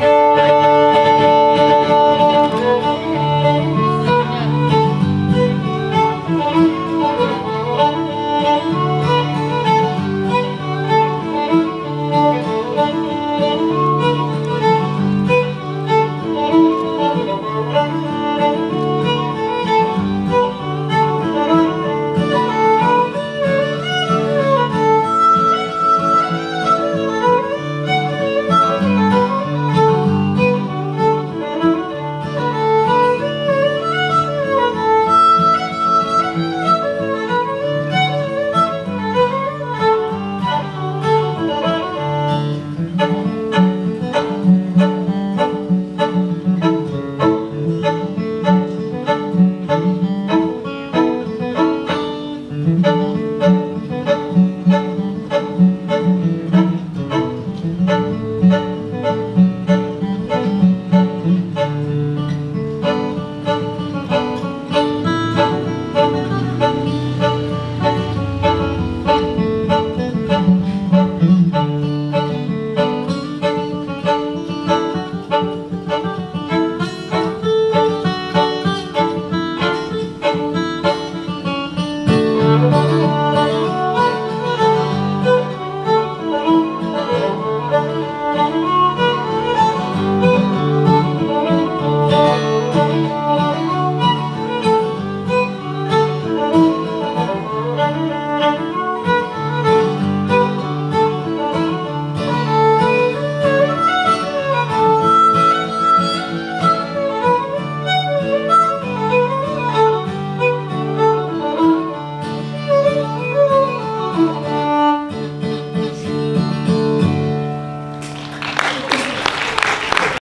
Bye.